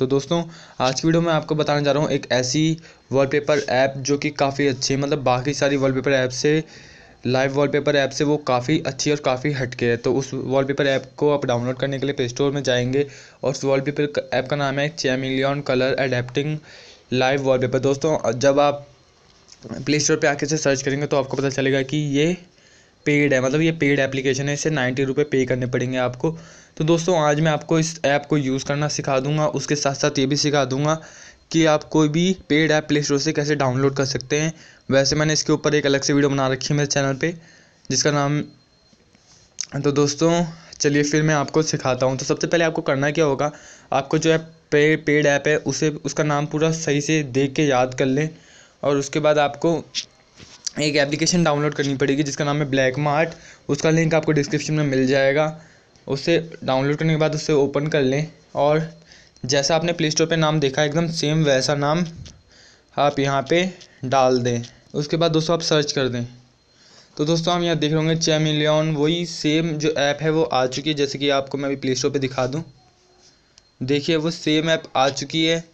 तो दोस्तों, आज की वीडियो में आपको बताने जा रहा हूँ एक ऐसी वॉलपेपर ऐप जो कि काफ़ी अच्छी है। मतलब बाकी सारी वॉलपेपर ऐप से लाइव वॉलपेपर ऐप से वो काफ़ी अच्छी और काफ़ी हटके है। तो उस वॉलपेपर ऐप को आप डाउनलोड करने के लिए प्ले स्टोर में जाएँगे और उस वॉलपेपर ऐप का नाम है chameleon colour adapting live wallpaper दोस्तों, जब आप प्ले स्टोर पर आके से सर्च करेंगे तो आपको पता चलेगा कि ये पेड है मतलब ये पेड एप्लीकेशन है, इसे नाइन्टी रुपये पे करने पड़ेंगे आपको। तो दोस्तों, आज मैं आपको इस ऐप को यूज़ करना सिखा दूँगा, उसके साथ साथ ये भी सिखा दूँगा कि आप कोई भी पेड ऐप प्ले स्टोर से कैसे डाउनलोड कर सकते हैं। वैसे मैंने इसके ऊपर एक अलग से वीडियो बना रखी है मेरे चैनल पे, जिसका नाम तो दोस्तों, चलिए फिर मैं आपको सिखाता हूँ। तो सबसे पहले आपको करना क्या होगा, आपको जो है पे पेड ऐप है, उसे, उसका नाम पूरा सही से देख के याद कर लें, और उसके बाद आपको एक एप्लीकेशन डाउनलोड करनी पड़ेगी, जिसका नाम है ब्लैक मार्ट उसका लिंक आपको डिस्क्रिप्शन में मिल जाएगा। उसे डाउनलोड करने के बाद उसे ओपन कर लें और जैसा आपने प्ले स्टोर पर नाम देखा, एकदम सेम वैसा नाम आप यहाँ पे डाल दें। उसके बाद दोस्तों आप सर्च कर दें। तो दोस्तों हम यहाँ देख रहे होंगे छः मिलियन वही सेम जो ऐप है वो आ चुकी है, जैसे कि आपको मैं अभी प्ले स्टोर पर दिखा दूँ। देखिए, वो सेम ऐप आ चुकी है।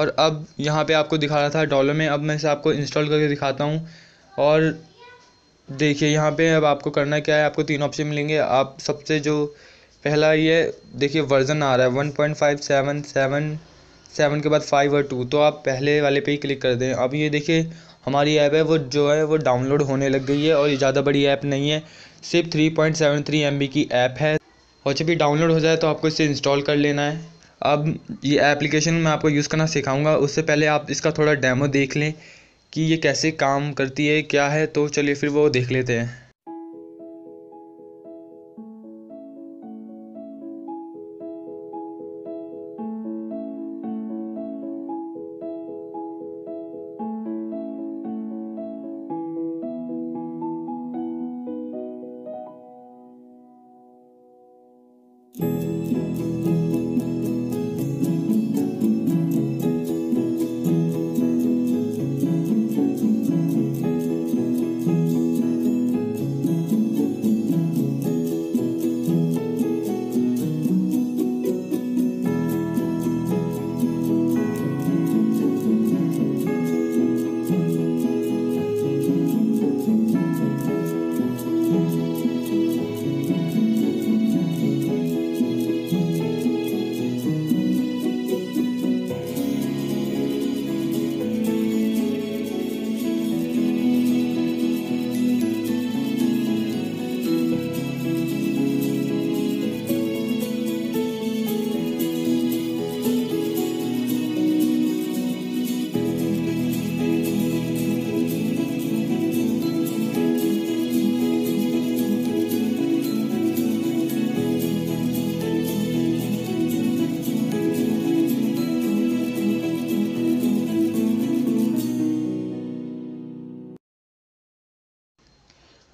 और अब यहाँ पे आपको दिखा रहा था डॉलर में। अब मैं इसे आपको इंस्टॉल करके दिखाता हूँ। और देखिए, यहाँ पे अब आपको करना क्या है, आपको तीन ऑप्शन मिलेंगे। आप सबसे जो पहला ये देखिए वर्ज़न आ रहा है। One point five seven seven seven के बाद फाइव और टू तो आप पहले वाले पे ही क्लिक कर दें। अब ये देखिए, हमारी ऐप है, वो जो है, वो डाउनलोड होने लग गई है, और ये ज़्यादा बड़ी ऐप नहीं है। सिर्फ़ three point seven three M B की ऐप है। और जब ये डाउनलोड हो जाए तो आपको इसे इंस्टॉल कर लेना है। अब ये एप्लीकेशन मैं आपको यूज़ करना सिखाऊँगा। उससे पहले आप इसका थोड़ा डेमो देख लें कि ये कैसे काम करती है, क्या है तो चलिए फिर वो देख लेते हैं।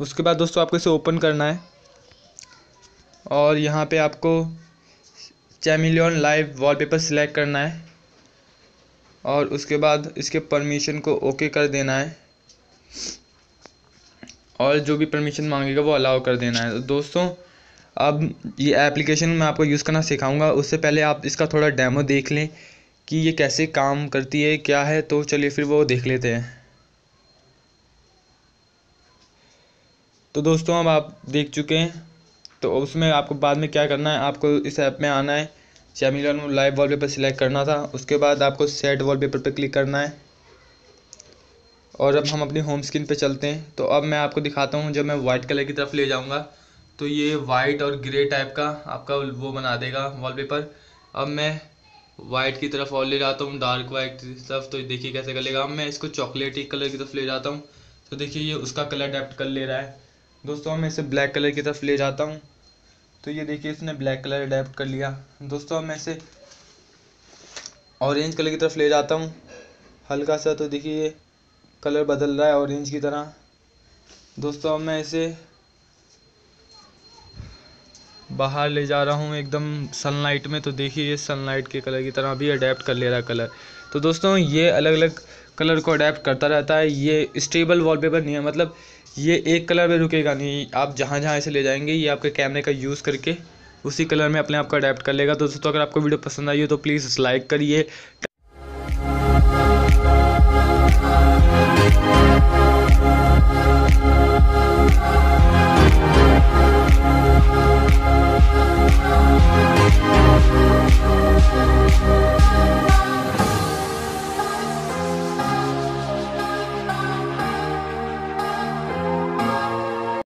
उसके बाद दोस्तों आपको इसे ओपन करना है। और यहाँ पे आपको चैमिलियन लाइव वॉलपेपर सिलेक्ट करना है। और उसके बाद इसके परमिशन को ओके कर देना है। और जो भी परमिशन मांगेगा वो अलाउ कर देना है। तो दोस्तों, अब ये एप्लीकेशन मैं आपको यूज़ करना सिखाऊँगा। उससे पहले आप इसका थोड़ा डेमो देख लें कि ये कैसे काम करती है, क्या है। तो चलिए फिर वो देख लेते हैं। तो दोस्तों, अब आप देख चुके हैं। तो उसमें आपको बाद में क्या करना है, आपको इस ऐप में आना है। चैमिलन लाइव वॉलपेपर सिलेक्ट करना था। उसके बाद आपको सेट वॉलपेपर पर क्लिक करना है। और अब हम अपनी होम स्क्रीन पे चलते हैं। तो अब मैं आपको दिखाता हूँ, जब मैं वाइट कलर की तरफ़ ले जाऊँगा तो ये वाइट और ग्रे टाइप का आपका वो बना देगा वॉलपेपर अब मैं वाइट की तरफ़ और ले जाता हूँ डार्क वाइट की तरफ़। तो देखिए कैसे कर लेगा। अब मैं इसको चॉकलेटी कलर की तरफ़ ले जाता हूँ। तो देखिए, ये उसका कलर अडेप्ट कर ले रहा है। दोस्तों, मैं इसे ब्लैक कलर की तरफ़ ले जाता हूँ। तो ये देखिए, इसने ब्लैक कलर अडेप्ट कर लिया। दोस्तों, मैं इसे ऑरेंज कलर की तरफ़ ले जाता हूँ। हल्का सा तो देखिए, ये कलर बदल रहा है ऑरेंज की तरह। दोस्तों अब मैं इसे बाहर ले जा रहा हूँ एकदम सनलाइट में। तो देखिए, ये सनलाइट के कलर की तरह भी अडेप्ट कर ले रहा है कलर तो दोस्तों, ये अलग अलग कलर को अडेप्ट करता रहता है। ये स्टेबल वॉलपेपर नहीं है मतलब ये एक कलर में रुकेगा नहीं। आप जहाँ जहाँ इसे ले जाएँगे, ये आपके कैमरे का यूज़ करके उसी कलर में अपने आप को अडेप्ट कर लेगा। दोस्तों, अगर आपको वीडियो पसंद आई हो तो प्लीज़ लाइक करिए